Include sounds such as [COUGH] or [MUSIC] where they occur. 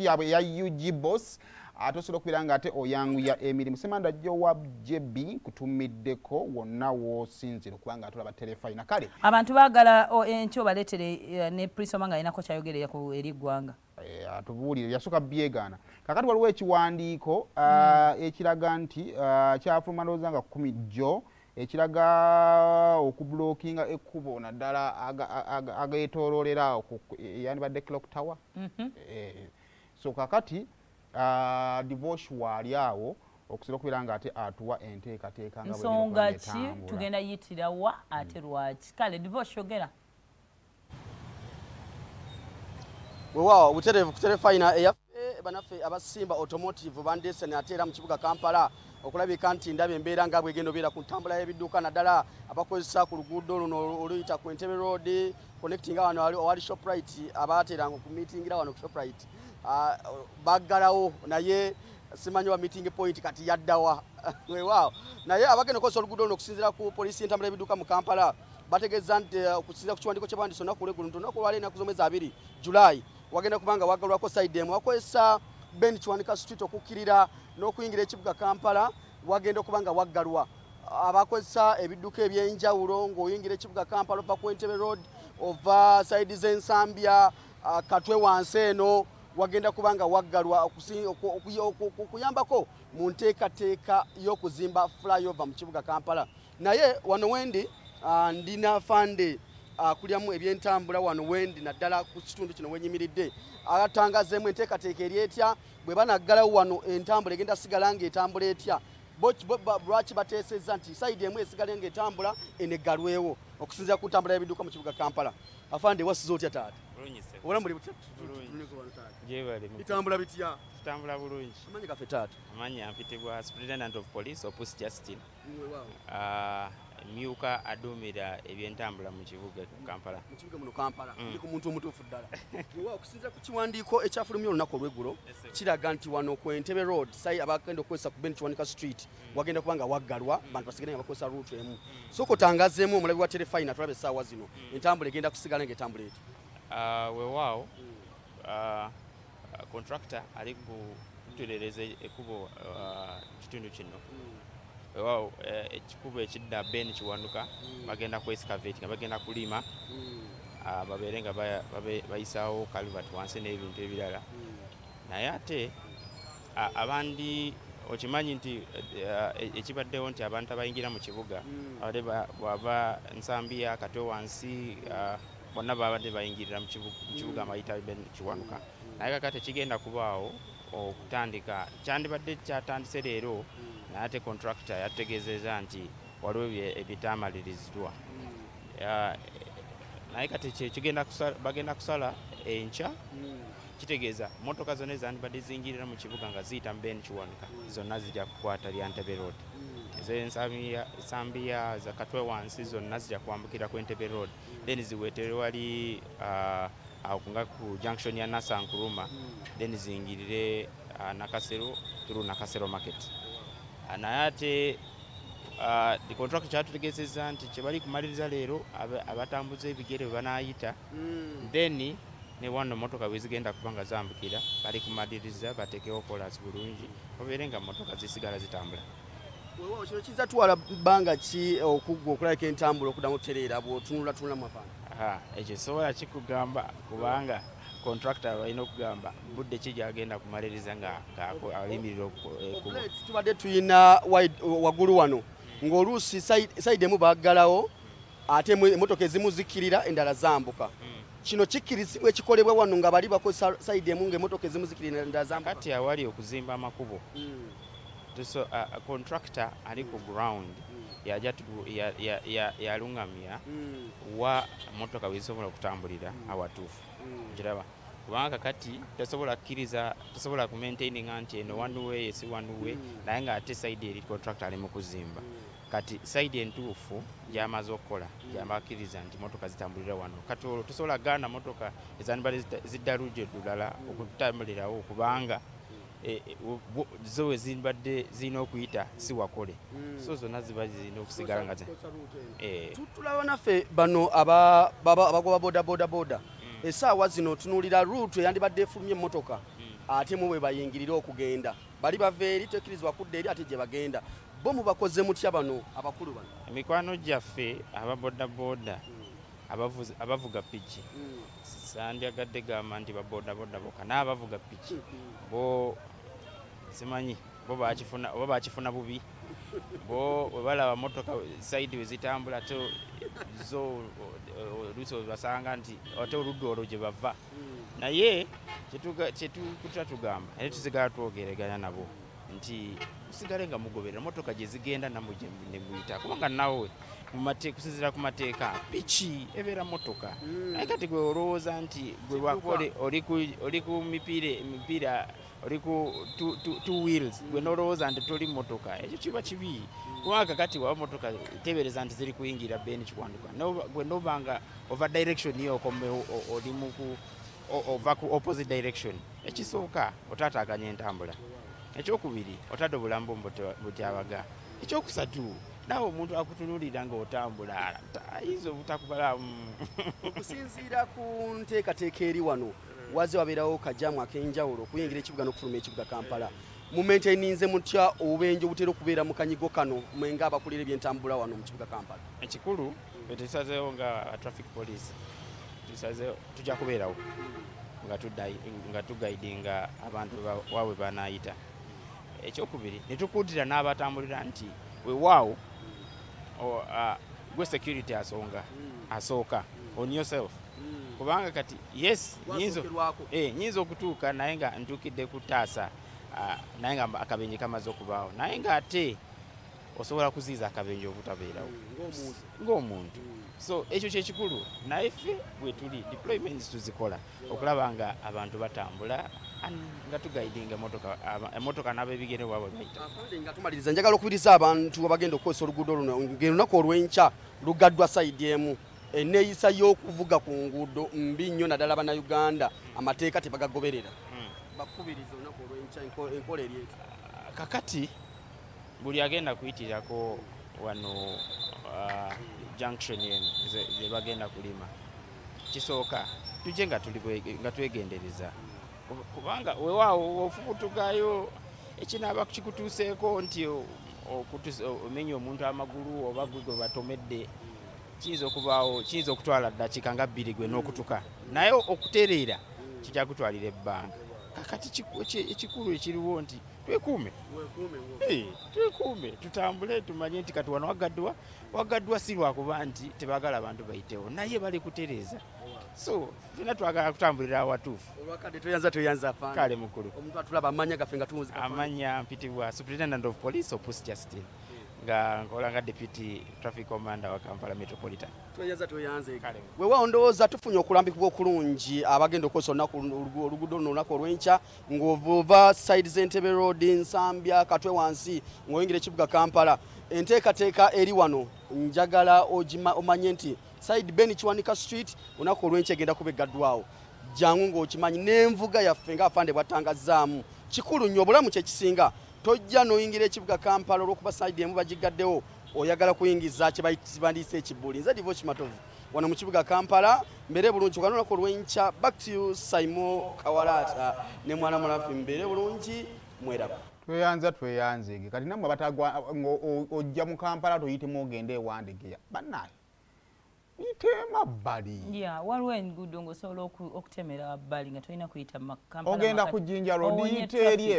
yabwe eya ug boss ate osobola okubeera nga ate oyanguya emirimu. Semanda jjo wa jb kutumiddeko wonna woosinzira okuba nga atolaba terefayina kale abantu baagala o- enkya obaleetere eh, ne prisoma nga alinako kyayogerera ku eri eggwanga eh, atubuulire yasooka byegaana. Kakati waliwo ekiwandiiko ah, ekiraga nti ah, kyafuluma ndowooza nga kumi jjo ekiraga okubulookinga ekkubo naddala aga- aga- ageetooloolera awo ku- eyandibadde clock tower. Eh, so kakati ah, divorce waali awo okusobola okubeera nga ate atuwa enteekateeka nsonga ki? tugenda yitira wa? Ate lwaki? Kale divorce yogera. Weewaawo obutereevu ku terefayina eyaffe banaffe abasimba automotive bandeese ate era mu kibuga kampala okulabika nti ndaba embeera nga bwegenda obeera ku ntambula y'ebidduka naddala. Abakozesa ku luguudo luno oluyita ku entebe road connecting wano wali- owali shoprite abateranga okumitingira wano ku shoprite baggalawo naye simanyi wa meeting point kati yaddawa [LAUGHS] weewaawo naye abagenda okozesa oluguudo luno okusinziira ku poliisi y'entambula y'ebidduka mu kampala bategeeza nti eh, okusinziira ku kiwandiiko kye bawandiisa olunaku lweggulo nti olunaku olwali ennaku z'omwezi abiri julayi wagenda kubanga waggalwako side emu. Wakozesa ben kiwanika street okukkirira n'okuyingira ekibuga kampala wagenda okuba nga waggalwa. Abakozesa ebidduka ebyenjawulo ng'oyingira ekibuga kampala ova ku entebe road ova saidi z'ensambya ah, katwe wansi eno wagenda kuba nga waggalwa okuyambako mu nteekateeka y'okuzimba flyover mu kibuga kampala. Naye wano wendi ah, ndina fande akulyamu ebyentambula wano wendi naddala ku kitundu kino wenyimiridde atangazeemu enteekateeka eri etya? Bwe banaggalawo wano entambula egenda sigala ng'etambula etya? Lwaki bateesezza nti sayidi emu esigale ng'etambula eneggalwewo okusinziira ku ntambula y'ebidduka mu kibuga kampala. Afande wasiza otya taata bulungi se obulamu buli butya Bulungi. Tuleko wano taata. gyebale mu- bitambula bitya? Tutambula bulungi. Amanyi gaffe taata. Amanyi ampitibwa superintendent of police opus justin. Ah, myuka aduumira ebyentambula mu kibuga kampala. Mu kibuga muno kampala. Mm. ndi ku muntu omutuufu ddala. Weewaawo, okusinziira ku kiwandiiko ekyafulumya olunaku olweggulo kiraga nti wano ku entebe road sayi abagenda okukozesa ku ben kiwanika street wagenda kuba nga waggalwa bantu basigale nga bakozesa ruutu emu. Soka otangazeemu omulabi wa terefayina tulaba essaawa zino. Entambula egenda kusigala ng'etambula eti Ah, weewaawo ah, ah, contractor ali kutulereza ekkubo ah, kitundu kino. Weewaawo eh, ekikubo ekidda ben kiwanuka bagenda ku excavate nga bagenda kulima. Ah, babeere nga bayisaawo calvert wansi n'ebintu ebirala. Naye ate abandi okimanyi nti eh, eh, ekibaddewo nti abantu abayingira mu kibuga abadde ba- bwava nsambiya kate wansi ah, bonna babadde bayingirira mu kibu- mu kibuga amayita ben kiwanuka. Naye kakati tekigenda kubaawo okutandika kyandibadde kyatandise leero naye ate contractor yategeezeza nti waliwo Ya, eh, naye kati kigenda bagenda kusala enkya kitegeeza motoka zonna ezandibadde zingirira mu kibuga nga ziyita mu ben kiwanuka zonna zijja kukwata lya ntebe road ez'ensambiya za katwe wansi zonna zijja kwambukira ku entebe road. Then ziweetere wali ah, awo kunga ku junction ya nasankuruma then zingirire ah, nakasero through nakasero market. Ah, naye ate the contract kyatutegeezezza nti kyebali kumaliriza leero aba- abatambuza ebigere bwe banaayita then ne wano motoka bwe zigenda kuba nga zambukira bali kumaliriza bateekewo kolas bulungi obeere nga motoka zisigala zitambula weewaawo kino kiyinza twala bbanga ki okuggwa okulabika entambula okuddamu otereera bw'otunulatunula mu mafanga Aha, ekyo sobola kikugamba kubanga contractor balina okugamba budde ki gyagenda kumaliriza nga nga alimirira oku- ekkubo Obuleeti tubadde tuyina wide- waggulu wano ng'oluusi sayidi emu baggalawo ate emmotoka ezimu zikkirira endala zambuka. Kino kikkirizibwa ekikolebwa wano nga bali bakozesa sayidi emu ng'emmotoka ezimu zikkirira endala zambuka. Kati awali okuzimba amakubo. Mm. Tuso a, a contractor ali ku ground yaja tugu- ya- ya- ya- yalungamya Mm. wa motoka wezisobola okutambulira awatuufu. Mm. kiraba kubanga kati tosobola kkiriza tosobola kumaintaininga nti eno wanuwe esi wanuwe naye ngaate saidi eri contractor ali mu kuzimba. Kati saidi entuufu gyamaze okukola gyamakkiriza nti motoka zitambulira wano. Kati olwo tosobola gaana motoka ezandibadde zidda lujja eddulala okutambulirawo kubanga zo we zibadde zirina okuyita si wakole. So zonna ziba zirina okusigala nga eh, Tu- tulaba naffe bano aba- baba- abagoba boda. Boda boda essaawa zino tunuulira ruutu eyandibadde efulumya emmotoka ate mu bwe bayingirira okugenda. Bali bava eri tekkirizibwa kudda eri ate gye bagenda. Bo mubakoze mutya bano abakulu bano? Mikwano gyaffe ababodaboda abavuzi- abavuga piki. Sandyagadde gamba nti babodaboda boka n'abavuga piki. Bo simanyi bo bakifuna oba bakifuna bubi. Bo bwe balaba motoka saidi we zitambula te zo oluusi webasanga nti ate oludda olwo gye bava. Naye kyetukuta tugamba naye tusigala twogereganya nabo nti musigale nga mugoberera motoka gye zigenda namwe gye nemuyita kubanga nawe mumate- kusinziira ku mateeka piki ebeera motoka naye kati gwe olowooza nti gwe wakuba oli- ku- mipiira oli ku two- wheels gwe nolowooza nti toli motoka ekyo kiba kibi. Kubanga kakati waba motoka tebereza nti ziri kuyingira beni kikwanduka gwe nobanga ova direction yo okomewo o- oli muku o- ova ku opposite direction ekisooka otaataaganya entambula. Ekyokubiri otadde obulamu butyabaga ekyokusatu naawe omuntu akutunulira nga otambula ayinza obutakubalamu okusinziira ku nteekateeka eri wano waze wabeerawo kajamu ak'enjawulo okuyingira ekibuga n'okufuluma ekibuga kampala. Mumaintaininze mutya obubenje obutera okubeera mu kanyigo kano mwenga abakulira ebyentambula wano mu kibuga kampala? Ekikulu ffe tusazeewo nga traffic police tusazeewo tujja kubeerawo nga tugaidinga abantu ba- waabwe banayita ekyokubiri netukuutira n'abatambulira nti wewaawo gwe security asonga asooka on yourself kubanga kati yes nyinza eh, okutuuka naye nga ntuukidde ku taasa ah, naye nga akabenje kamaze okubaawo. Naye ngaate osobola kuziiza akabenje obutabeerawo. Ng'omuntu. Ng'omuntu. So ekyo kyekikulu naye ffe bwe tuli deployments tuzikola okulaba nga abantu batambula nga tugaidinga emotoka n'abebigere bwabwe bayita tumaliriza njagala okubiriza abantu abagenda okukozesa oluguudo luno ngaolunaku olw'enkya lugaddwa sayidi emu eneeyisa y'okuvuga ku nguudo mbi nnyo naddala bannayuganda amateeka tebagagoberera. Hmm. bakubiriza olunaku olw'enkya enko- enkola eri eti kakati buli agenda kuyitirako wano ah, junction eno ze- gye bagenda kulima. Kisooka tujje nga twegendereza. Kub- kubanga wewaawo ofubutugayo ekinaaba kikutuuseeko nti o- okutuusa- omenye omuntu amagulu oba gwe gwe batomedde kiyinza okubaawo kiyinza okutwala ddakiika nga bbiri gwe n'okutuka. Naye okutereera kijja kutwalira ebbanga. Kakati kiku- eki- ekikulu ekiriwo nti twekuume. Twekuume tutambule tumanye nti kati wano wagaddwa wagaddwa si lwakuba nti tebagala abantu bayitewo. Naye bali kutereeza. So fena twagala kutambulira awatuufu. Kale mukulu. Amanya mpitibwa superintendent of police opus justin nga nkola nga deputy traffic commander wa kampala metropolitan. Toyanza toyanze kale. Weewaawo ndowooza tufunye okulambikibwa okulungi abagenda okukozesa olunaku olugu- oluguudo luno olunaku olw'enkya ng'ova side z'entebe road nsambya katwe wansi ng'oyingira ekibuga kampala. Enteekateeka eri wano njagala omanye nti side ben kiwanika street olunaku olw'enkya egenda kuba eggaddwawo jangu ng'okimanyi n'envuga yaffe ng'afande bwatangazaamu. Kikulu nnyo obulamu kyekisinga tojja n'oyingira ekibuga kampala olw'okuba side emu bagigaddewo oyagala kuyingiza kyebandiisa ekibbuli nze divo kimatovu wano mu kibuga kampala mbeere bulungi kano olunaku olw'enkya back to you saimo kawalaata ne mwana mulafi mbeere bulungi mweraba. Tweyanza tweyanzege kati nammwe ojja mu kampala toyitemu ogenda ewandegeya bannaye yite emabbali ya waliwo enguudo ng'osobola oku- okutemera wabbali nga tolina kuyita ogenda ku jinja traffic. eri